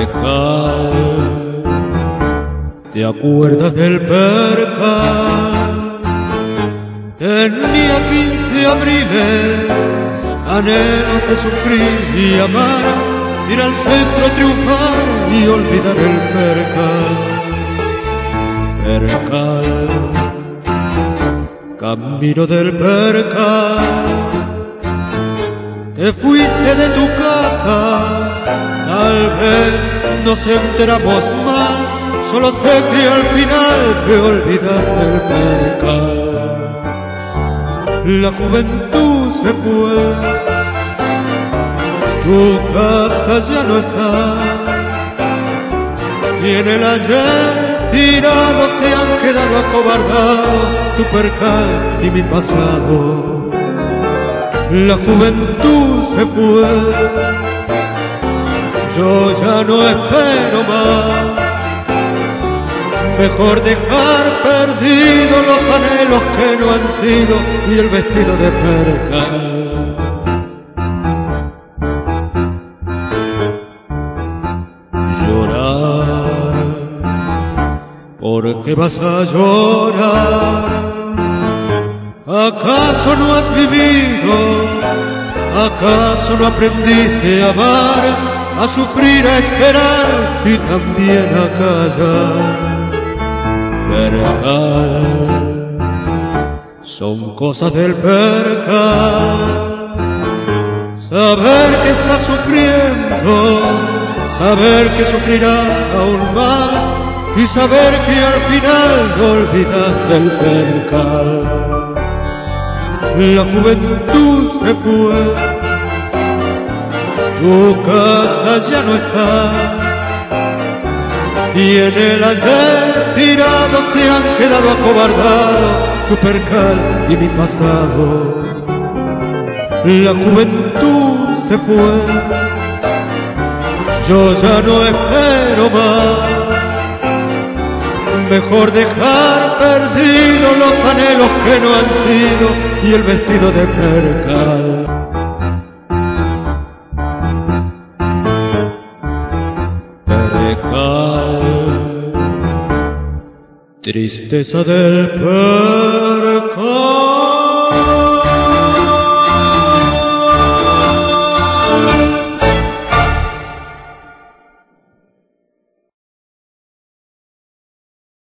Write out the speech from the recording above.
pecar. ¿Te acuerdas del percal? Tenía quince abriles, anhelos de sufrir y amar, ir al centro a triunfar y olvidar el percal. Percal, camino del percal te fuiste de tu casa, tal vez nos enteramos mal, solo sé que al final te olvidaste el percal. La juventud se fue, tu casa ya no está, y en el ayer tirado se han quedado acobardados tu percal y mi pasado. La juventud se fue, yo ya no espero más. Mejor dejar perdidos los anhelos que no han sido y el vestido de percal. Llorar, ¿por qué vas a llorar? ¿Acaso no has vivido? ¿Acaso no aprendiste a amar, a sufrir, a esperar y también a callar? Percal, son cosas del percal. Saber que estás sufriendo, saber que sufrirás aún más y saber que al final olvidas del percal. La juventud se fue, tu casa ya no está, y en el ayer tirado se han quedado acobardados tu percal y mi pasado. La juventud se fue, yo ya no espero más. Mejor dejar los anhelos que no han sido y el vestido de percal. Percal, tristeza del percal.